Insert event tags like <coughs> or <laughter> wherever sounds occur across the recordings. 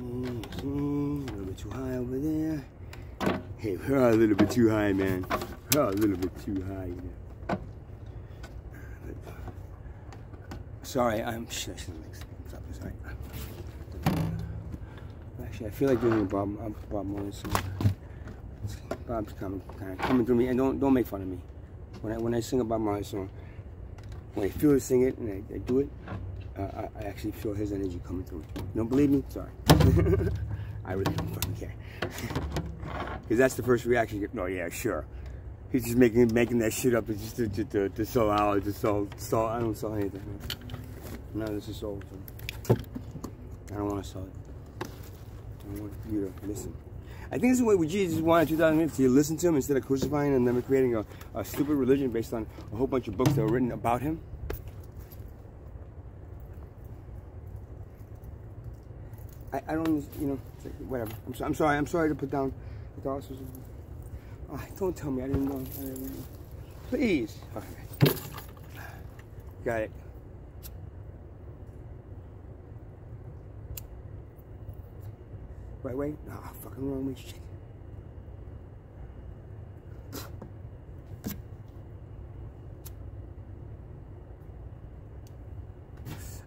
See, a little bit too high over there. Hey, we're a little bit too high, man. We're a little bit too high. Know. Sorry, I'm. Shit, I shouldn't make stop this. Sorry. Actually, I feel like doing a Bob, uh, Bob Marley song. Bob's coming, kind of coming through me, and don't don't make fun of me when I when I sing a Bob Marley song. When I feel to sing it and I, I do it, I, actually feel his energy coming through. Don't believe me? Sorry. <laughs> I really don't fucking care. <laughs> Because that's the first reaction. No, oh, yeah, sure. He's just making making that shit up just to, to, to, to sell out, to sell, sell. I don't sell anything. No, this is sold. I don't want to sell it. I don't want you to listen. I think this is what Jesus wanted in 2015 to listen to him instead of crucifying and then creating a, a stupid religion based on a whole bunch of books that were written about him. I, I don't, you know, whatever. I'm, so, I'm sorry. I'm sorry to put down. Oh, don't tell me. I didn't know. I didn't know. Please. Okay. Got it. Right way? Ah, oh, fucking wrong way. Shit.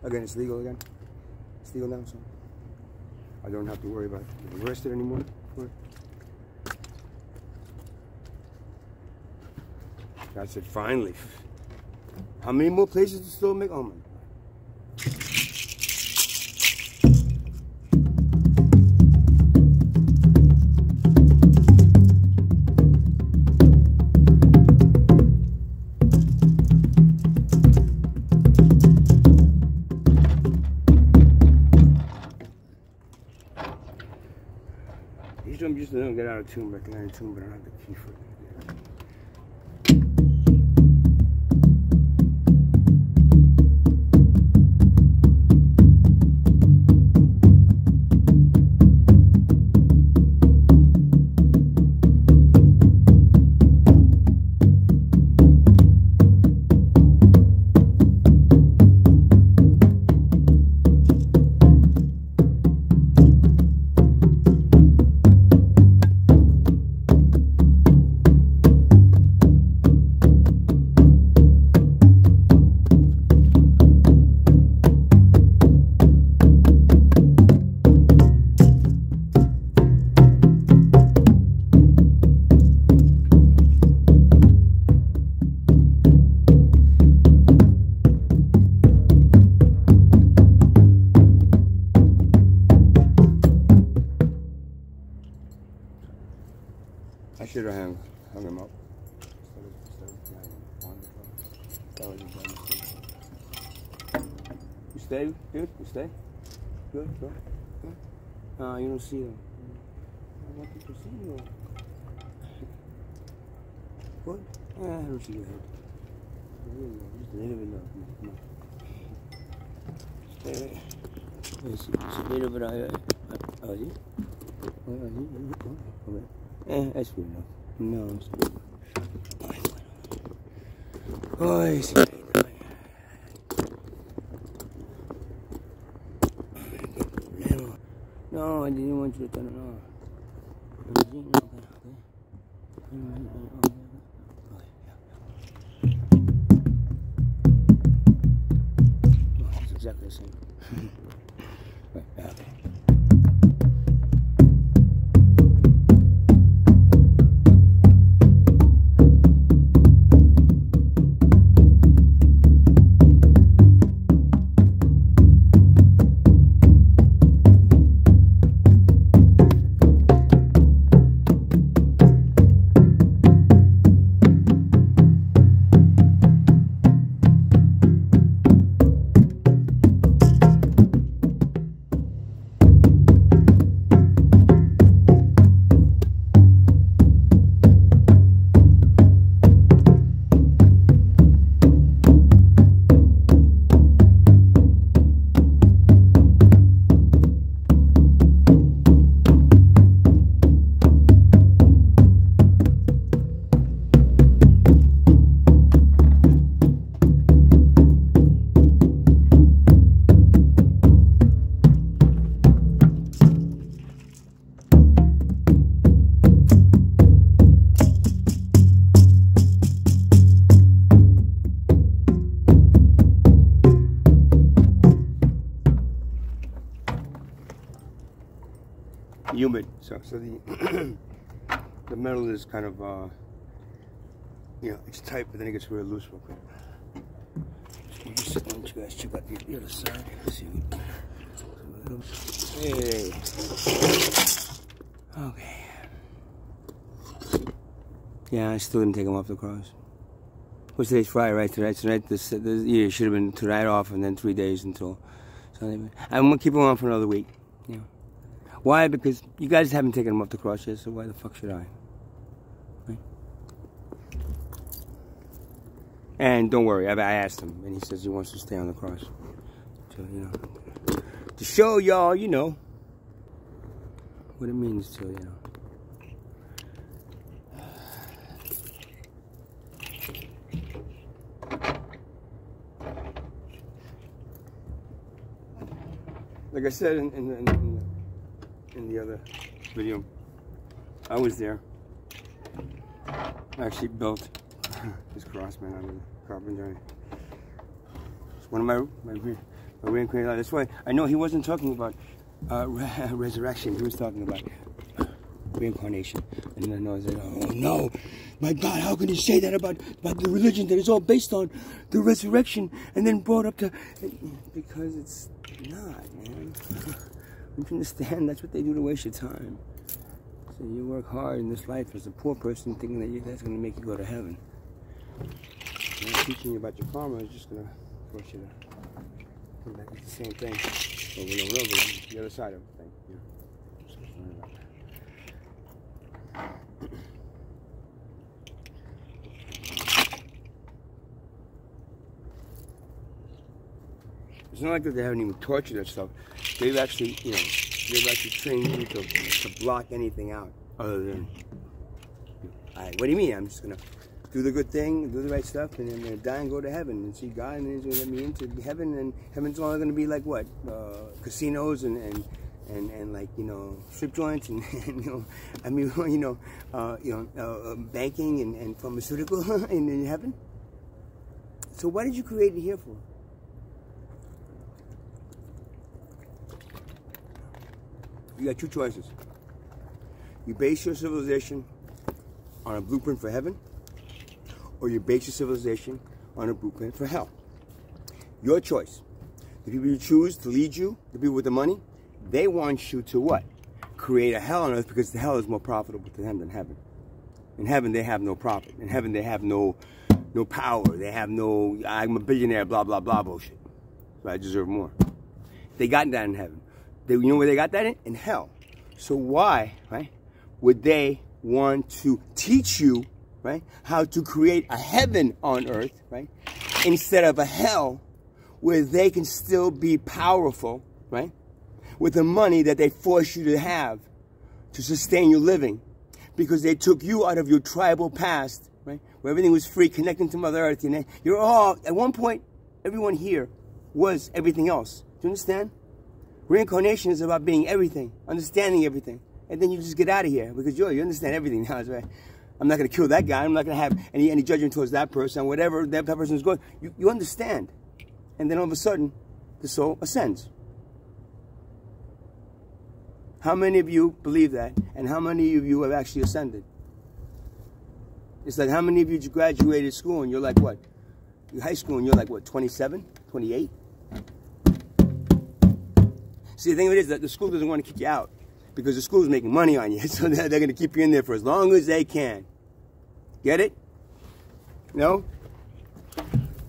Again, it's legal again. It's legal now, so I don't have to worry about getting arrested anymore. I said, finally. How many more places to still make? Oh a tomb. I think I had a tomb, but I don't have the key for it. Uh, you don't see them. I want to see you. What? Uh, I don't see your head. Just a little bit now. Stay. Just a little bit. Oh, yeah? Oh, yeah? Eh, that's good enough. No, it's good. Oh, it's. No, I didn't want you So, the <clears throat> the metal is kind of, uh, you know, it's tight, but then it gets really loose real quick. So you guys check out the, the other side. Let's see. Hey. Okay. Yeah, I still didn't take them off the cross. What's today's Friday, right? Tonight, tonight, this, this year should have been tonight off and then three days until. I'm gonna keep them on for another week. Why? Because you guys haven't taken them off the cross yet, so why the fuck should I? Right? And don't worry, I, I asked him, and he says he wants to stay on the cross. So, you know, to show y'all, you know, what it means to, you know. like I said in, in, in, in, the, in the other video, I was there. I actually built <laughs> this cross, man. I'm a carpenter. It's one of my my, my reincarnated. That's why I know he wasn't talking about uh, <laughs> resurrection. He was talking about reincarnation. And then I was like, oh no, my God, how can you say that about, about the religion that is all based on the resurrection and then brought up to, because it's not, man. <laughs> you understand, that's what they do to waste your time. So you work hard in this life as a poor person thinking that you, that's going to make you go to heaven. Teaching you about your karma is just going to force you to come back with the same thing over and over, the other side of the thing. It's not like that they haven't even tortured that stuff. They've actually, you know, they've actually trained you to, to block anything out other than, right, what do you mean? I'm just going to do the good thing, do the right stuff, and then I'm going to die and go to heaven and see God, and then He's going to let me into heaven, and heaven's only going to be like what? Uh, casinos and, and and and like you know strip joints and, <laughs> and you know I mean <laughs> you know uh, you know uh, uh, banking and, and pharmaceutical <laughs> in, in heaven. So what did you create it here for? You got two choices. You base your civilization on a blueprint for heaven, or you base your civilization on a blueprint for hell. Your choice. The people you choose to lead you, the people with the money, they want you to what? Create a hell on earth because the hell is more profitable to them than heaven. In heaven, they have no profit. In heaven, they have no no power. They have no, I'm a billionaire, blah, blah, blah bullshit. So I deserve more. They got that in heaven. They, you know where they got that in? In hell. So why, right, would they want to teach you, right, how to create a heaven on earth, right, instead of a hell where they can still be powerful, right, with the money that they force you to have to sustain your living because they took you out of your tribal past, right? Where everything was free, connecting to Mother Earth. Know, you're all, at one point, everyone here was everything else. Do you understand? Reincarnation is about being everything, understanding everything. And then you just get out of here because you you understand everything now, <laughs> right? I'm not going to kill that guy. I'm not going to have any, any judgment towards that person, whatever that, person is going. You, you understand. And then all of a sudden, the soul ascends. How many of you believe that? And how many of you have actually ascended? It's like how many of you graduated school and you're like what? High school and you're like what, 27, 28? See, the thing of it is that the school doesn't want to kick you out because the school is making money on you. <laughs> So they're, going to keep you in there for as long as they can. Get it? No?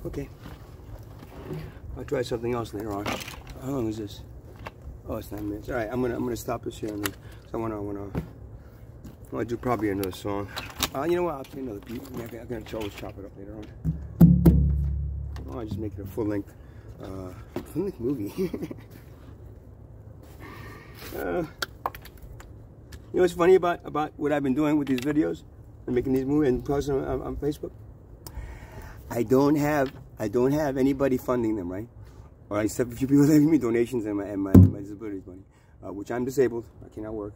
Okay. I'll try something else later on. How long is this? Oh, it's nine minutes. All right, I'm gonna I'm gonna stop this here, and then I wanna I wanna I wanna do probably another song. Uh, you know what? I'll play another beat. I I can always chop it up later on. Oh, I just make it a full length uh, full length movie. <laughs> uh, you know what's funny about about what I've been doing with these videos and making these movies and posting on, on Facebook? I don't have I don't have anybody funding them, right? Or except a few people <laughs> giving me donations and my, and my, my disability money, uh, which I'm disabled. I cannot work.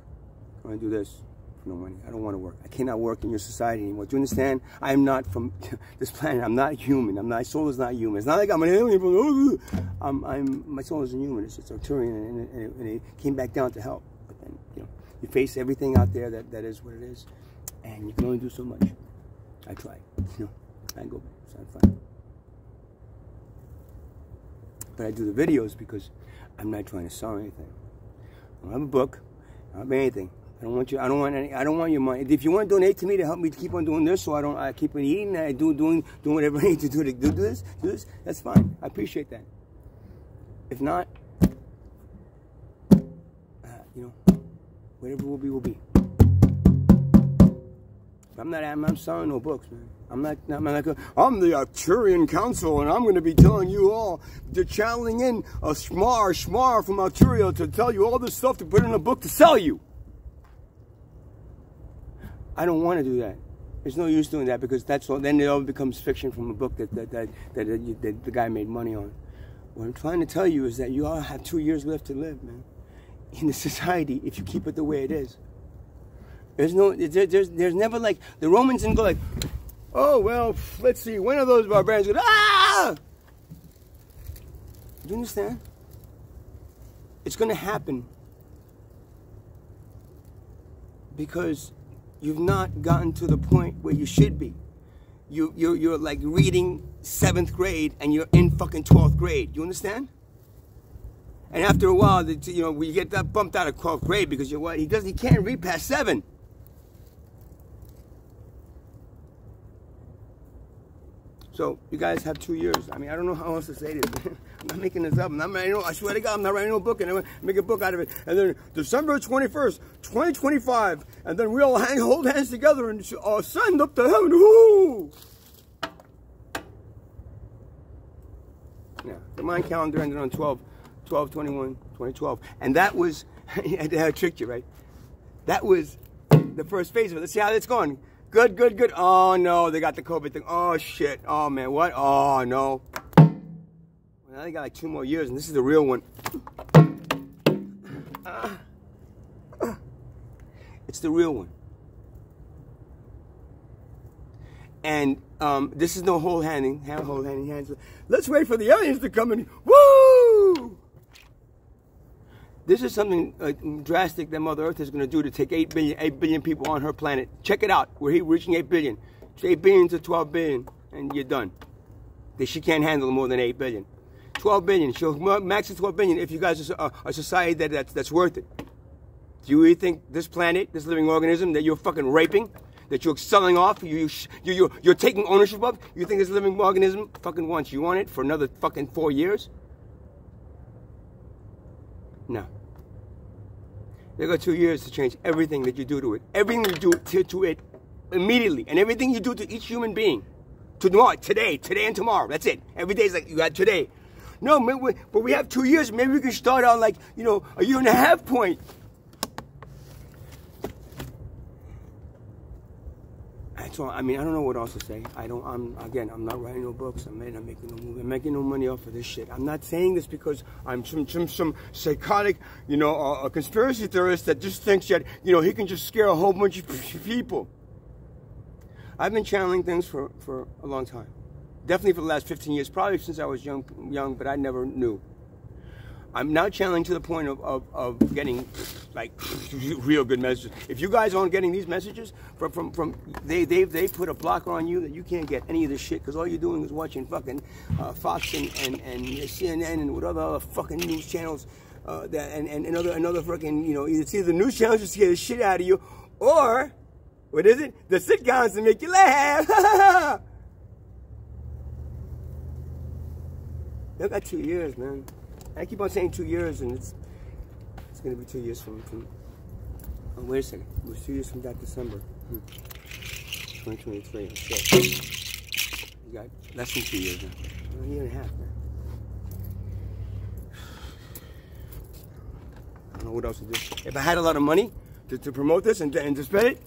I do this no money. I don't want to work. I cannot work in your society anymore. Do you understand? I am not from <laughs> this planet. I'm not human. I'm not, my soul is not human. It's not like I'm an alien. I'm, I'm, my soul isn't human. It's just Arcturian, and, and, and, it came back down to help. But then, you know, you face everything out there that, that is what it is, and you can only do so much. I tried, you know, I go, so I'm fine. But I do the videos because I'm not trying to sell anything. I don't have a book. I don't have anything. I don't want you. I don't want any. I don't want your money. If you want to donate to me to help me to keep on doing this, so I don't. I keep on eating. I do doing doing whatever <laughs> I need to do to do this. Do this. That's fine. I appreciate that. If not, uh, you know, whatever will be will be. I'm not. I'm not selling no books, man. I'm not. I'm not. Like, I'm the Arcturian Council, and I'm going to be telling you all. They're channeling in a smar smar from Arturia to tell you all this stuff to put in a book to sell you. I don't want to do that. There's no use doing that because that's all. Then it all becomes fiction from a book that that that, that, that, that the guy made money on. What I'm trying to tell you is that you all have two years left to live, man. In the society, if you keep it the way it is. There's no. There, there's there's never like the Romans didn't go like, oh well, let's see. When are those barbarians going? Ah! Do you understand? It's going to happen because you've not gotten to the point where you should be. You, you're, you're like reading seventh grade and you're in fucking 12th grade. You understand? And after a while, you know, we get that bumped out of 12th grade because you're what? He does, he can't read past seven. So you guys have two years. I mean, I don't know how else to say this. <laughs> I'm not making this up. I'm not writing, I swear to God, I'm not writing no book and I'm gonna make a book out of it. And then December 21st, 2025, and then we all hang, hold hands together and uh, send up to heaven. Woo! Yeah, the Mayan calendar ended on 12, 12, 21, 2012. And that was, <laughs> I tricked you, right? That was the first phase of it. Let's see how that's going. Good, good, good. Oh, no, they got the COVID thing. Oh, shit. Oh, man, what? Oh, no. Well, they got like two more years, and this is the real one. It's the real one. And um, this is no hold handing, hold handing hands. Let's wait for the aliens to come in. Woo! This is something uh, drastic that Mother Earth is going to do to take 8 billion, 8 billion people on her planet. Check it out. We're reaching 8 billion. 8 billion to 12 billion, and you're done. She can't handle more than 8 billion. 12 billion. She'll max at 12 billion if you guys are a society that, that's, that's worth it. Do you really think this planet, this living organism that you're fucking raping, that you're selling off, you, you, you're, you're taking ownership of, you think this living organism fucking wants you on it for another fucking four years? No. They got two years to change everything that you do to it. Everything you do to, to it immediately. And everything you do to each human being. Tomorrow, today, today and tomorrow. That's it. Every day is like you got today. No, but we have two years. Maybe we can start on like, you know, a year and a half point. That's all. I mean, I don't know what else to say. I don't. I'm again. I'm not writing no books. I'm, not making no movie. I'm making no money off of this shit. I'm not saying this because I'm some some, some psychotic, you know, uh, a conspiracy theorist that just thinks that you know he can just scare a whole bunch of <laughs> people. I've been channeling things for for a long time. Definitely for the last 15 years. Probably since I was young, young, but I never knew. I'm now channeling to the point of, of, of getting like <laughs> real good messages. If you guys aren't getting these messages from from, from they they they put a blocker on you that you can't get any of this shit because all you're doing is watching fucking uh, Fox and, and, and CNN and whatever other fucking news channels uh, that and, and another another fucking you know either the news channels just scare the shit out of you or what is it the sitcoms to make you laugh. <laughs> They got two years, man. I keep on saying two years, and it's it's gonna be two years from from. Oh, wait a second. It was two years from that December. Hmm. 2023. Shit. You got less than two years now. A year and a half, man. I don't know what else to do. If I had a lot of money to, to promote this and, and to spend it,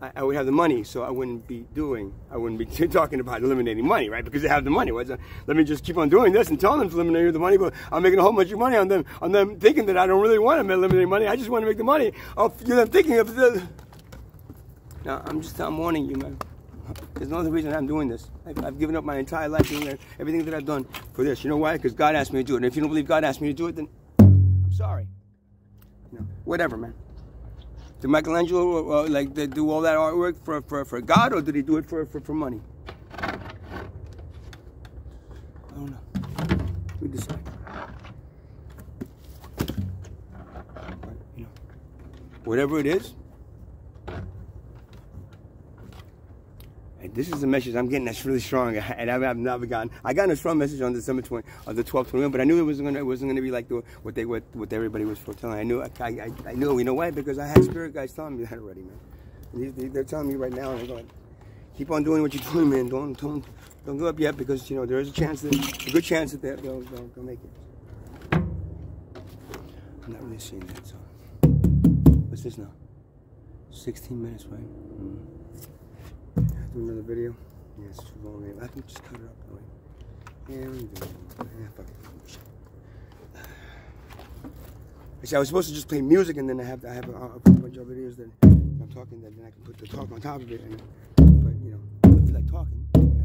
I, I, would have the money, so I wouldn't be doing, I wouldn't be <laughs> talking about eliminating money, right? Because they have the money. Right? So let me just keep on doing this and telling them to eliminate the money, but I'm making a whole bunch of money on them, on them thinking that I don't really want to eliminate money. I just want to make the money of you know, them thinking of the. Now, I'm just, I'm warning you, man. There's no other reason I'm doing this. I've, I've given up my entire life doing everything that I've done for this. You know why? Because God asked me to do it. And if you don't believe God asked me to do it, then I'm sorry. You know, whatever, man. Did Michelangelo uh, like do all that artwork for, for, for God, or did he do it for, for, for money? I don't know. We decide. Whatever it is, this is a message I'm getting that's really strong, <laughs> and I have never gotten. I got a strong message on December 20, of the 12th, 21, but I knew it wasn't gonna, it wasn't gonna be like the, what they, what, what everybody was foretelling. I knew, I, I, I knew, you know why? Because I had spirit guys telling me that already, man. They, they, are telling me right now, and they're going, keep on doing what you're doing, man. Don't, don't, don't go up yet because you know there is a chance that, a good chance that they'll, they'll, they'll, make it. I'm not really seeing that. So, what's this now? 16 minutes, right? Mm -hmm another video. Yeah, it's too long. I can just cut it up. Anyway. Yeah, we do. Yeah, it. <sighs> I was supposed to just play music and then I have to, I have a, a bunch of videos that I'm talking that then I can put the talk on top of it. And, but you know, I feel like talking.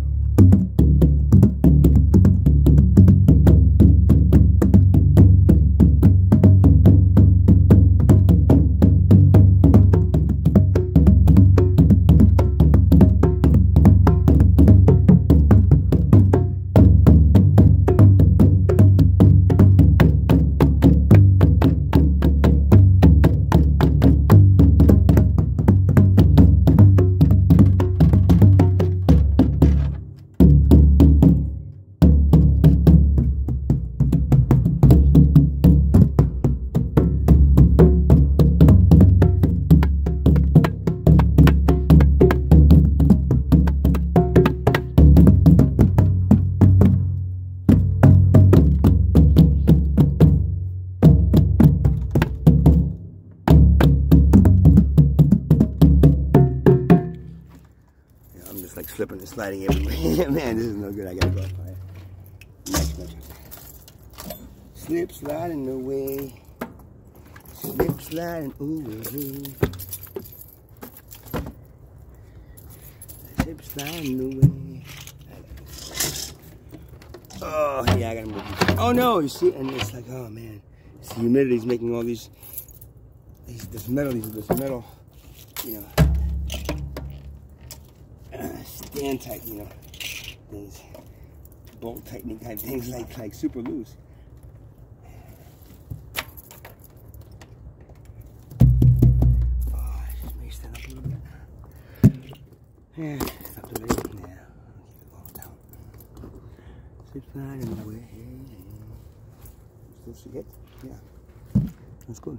Sliding everywhere. <laughs> Man, this is no good. I gotta go. Slip sliding away. Slip sliding away. Slip sliding away. Oh, yeah, I gotta move. Oh no, you see, and it's like, oh man, it's the humidity is making all these, these, this metal, these, this metal, you know, stand tight, you know, these bolt tightening type things <laughs> like like super loose. Oh, just up a little bit. Yeah, stop the. Yeah, keep down. Sit flat. Still see it? Yeah, that's good.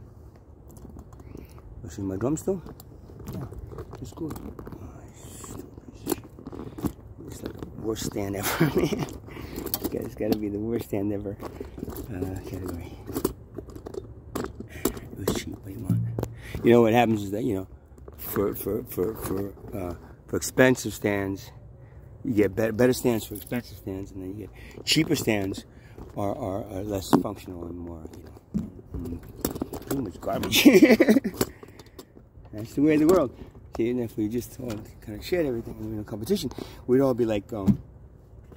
You see my drum still? Yeah, it's good. It's like the worst stand ever, <laughs> man. It's got to be the worst stand ever uh, category. It was cheap. What do you want? You know what happens is that you know, for for for for uh, for expensive stands, you get better better stands for expensive stands, and then you get cheaper stands are are, are less functional and more you know mm, too much garbage. <laughs> That's the way of the world. See, and if we just kind of shared everything in a competition, we'd all be like, um,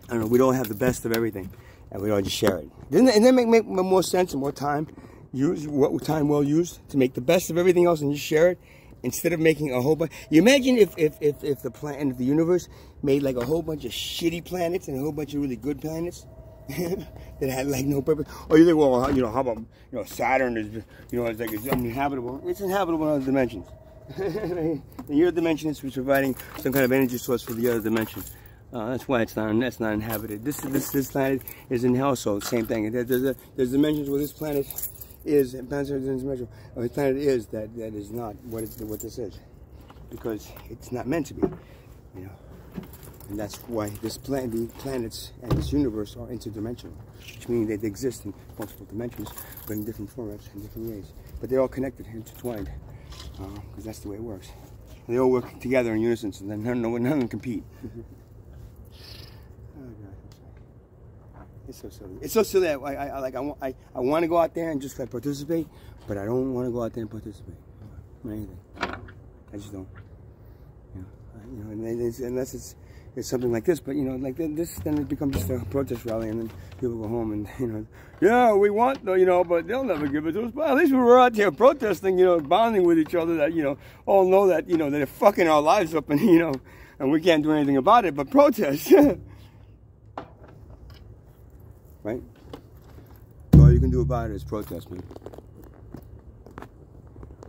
I don't know, we'd all have the best of everything, and we'd all just share it. Doesn't that, make, make more sense and more time use what time well used to make the best of everything else and just share it instead of making a whole bunch. You imagine if if if, if the planet, if the universe made like a whole bunch of shitty planets and a whole bunch of really good planets. <laughs> that had like no purpose. Or you think, well, you know, how about you know Saturn is, you know, it's like it's uninhabitable. It's inhabitable in other dimensions. Your dimension is providing some kind of energy source for the other dimension. Uh, that's why it's not that's not inhabited. This this this planet is in hell, so same thing. There, there's there's dimensions where this planet is or this planet is that that is not what it, what this is because it's not meant to be, you know. And that's why this planet, the planets and this universe are interdimensional, which means they exist in multiple dimensions, but in different formats and different ways. But they're all connected, and intertwined because uh, that's the way it works. They all work together in unison, so then none, none of them compete. <laughs> oh it's so silly. It's so silly. I, I, I like. I, I, I want to go out there and just like participate, but I don't want to go out there and participate anything. I just don't. You know, I, you know unless it's it's something like this. But you know, like this, then it becomes just a protest rally, and then people go home and <laughs> you know, yeah, we want, you know, but they'll never give it to us. But at least we were out here protesting, you know, bonding with each other. That you know, all know that you know they're fucking our lives up, and <laughs> you know, and we can't do anything about it but protest. <laughs> right? All you can do about it is protest, man.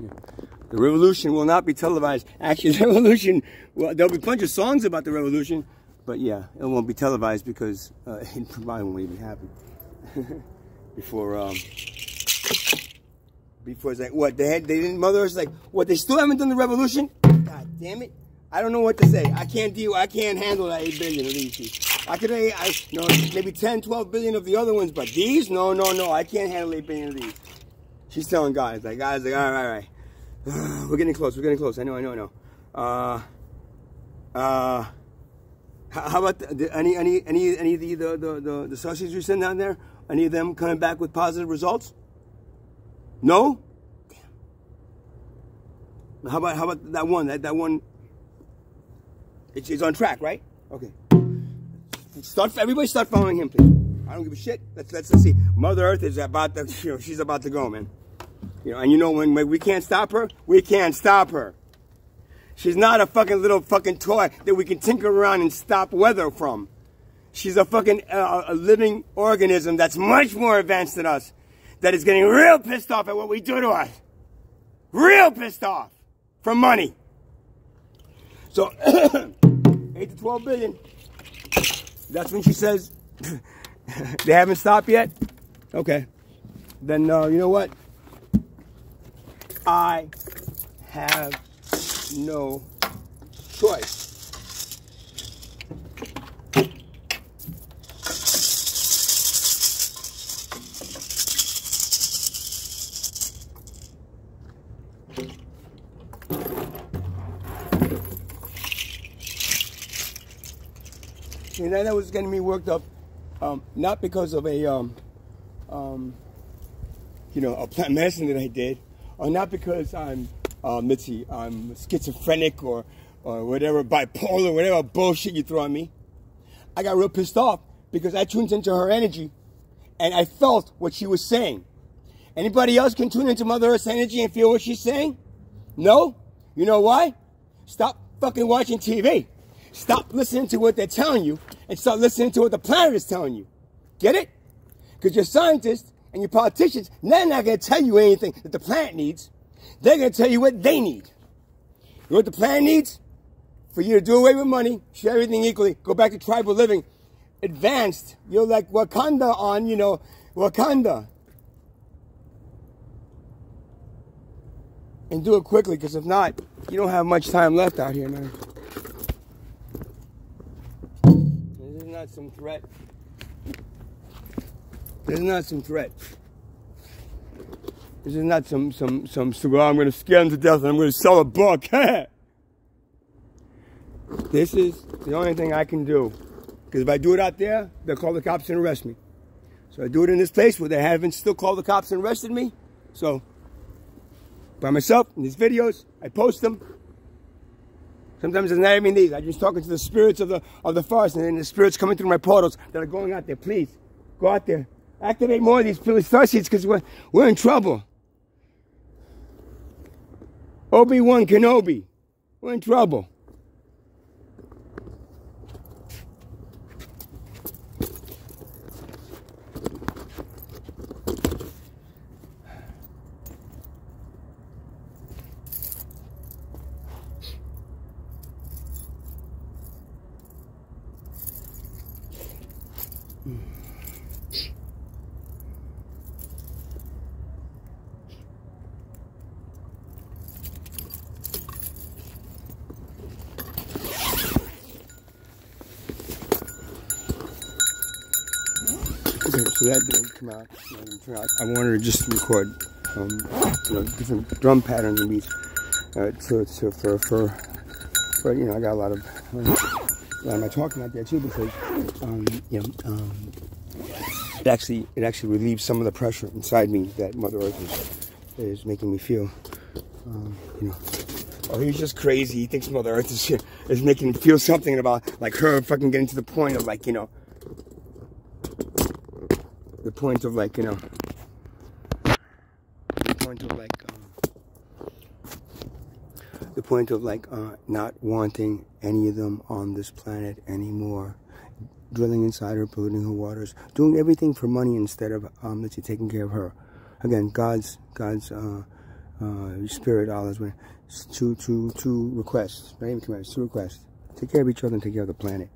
Yeah. The revolution will not be televised. Actually, <laughs> the revolution, well, there'll be a bunch of songs about the revolution, but yeah, it won't be televised because uh, <laughs> it probably won't even happen <laughs> before. Um, before it's like what they had, they didn't. Mother was like, what? They still haven't done the revolution? God damn it! I don't know what to say. I can't deal. I can't handle that eight billion of these. I could, I, you know, maybe 10, 12 billion of the other ones, but these, no, no, no. I can't handle eight billion of these. She's telling guys, like, guys, like, all right, all right. <sighs> we're getting close. We're getting close. I know. I know. I know. Uh, uh, how about the, any any any any of the the the, the, the you send down there? Any of them coming back with positive results? No. Damn. How about how about that one? That that one. It's, it's on track, right? Okay. Start. Everybody, start following him, please. I don't give a shit. Let's let's, let's see. Mother Earth is about to. <laughs> You know, she's about to go, man. You know, and you know when, we can't stop her, we can't stop her. She's not a fucking little fucking toy that we can tinker around and stop weather from. She's a fucking uh, a living organism that's much more advanced than us, that is getting real pissed off at what we do to us. Real pissed off for money. So, <coughs> 8 to 12 billion. That's when she says <coughs> they haven't stopped yet. Okay. Then, uh, you know what? I have no choice. You know, that was getting me worked up, um, not because of a, um, um, you know, a plant medicine that I did, or not because I'm uh, Mitzi, I'm schizophrenic or or whatever bipolar, whatever bullshit you throw at me. I got real pissed off because I tuned into her energy and I felt what she was saying. Anybody else can tune into Mother Earth's energy and feel what she's saying? No? You know why? Stop fucking watching TV. Stop listening to what they're telling you and start listening to what the planet is telling you. Get it? Because you're scientists and your politicians, they're not going to tell you anything that the plant needs. They're going to tell you what they need. You know what the planet needs? For you to do away with money, share everything equally, go back to tribal living, advanced. You're like Wakanda on, you know, Wakanda. And do it quickly, because if not, you don't have much time left out here, man. This is not some threat. This is not some threat. This is not some, some, some, well, I'm going to scare them to death and I'm going to sell a book. <laughs> this is the only thing I can do. Because if I do it out there, they'll call the cops and arrest me. So I do it in this place where they haven't still called the cops and arrested me. So, by myself, in these videos, I post them. Sometimes it's not even these. I'm just talking to the spirits of the of the forest, and the spirits coming through my portals that are going out there. Please, go out there. Activate more of these starseeds because we're, we're in trouble. Obi-Wan Kenobi, we're in trouble. so that didn't come out. I wanted to just record, um, you know, different drum patterns and beats. Uh, so, so for, for, for, you know, I got a lot of, um, a lot talking out there too because, um, you know, um, it actually, it actually relieves some of the pressure inside me that Mother Earth is, is making me feel, um, you know, or he's just crazy. He thinks Mother Earth is is making him feel something about like her fucking getting to the point of like you know the point of like you know the point of like um, the point of like uh, not wanting any of them on this planet anymore. Drilling inside her polluting her waters doing everything for money instead of um, that you're taking care of her. Again god's god's uh, uh, spirit Allah's way to to to requests not even commands two requests. Take care of each other and take care of the planet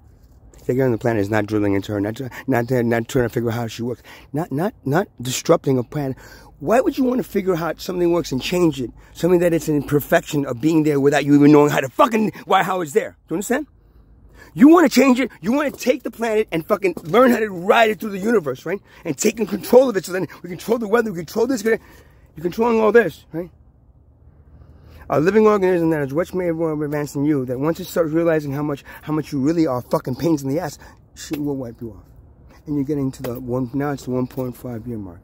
care of the planet is not drilling into her not not not trying to figure out how she works not not not disrupting a planet why would you want to figure out how something works and change it? Something that it's an imperfection of being there without you even knowing how to fucking, why, how it's there. Do you understand? You want to change it. You want to take the planet and fucking learn how to ride it through the universe, right? And taking control of it so then we control the weather, we control this. You're controlling all this, right? A living organism that is much more advanced than you, that once it starts realizing how much, how much you really are fucking pains in the ass, shit will wipe you off. And you're getting to the one, now it's the 1.5 year mark.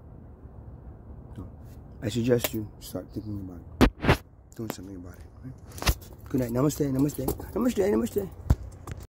I suggest you start thinking about it, doing something about it. Right? Good night. Namaste. Namaste. Namaste. Namaste.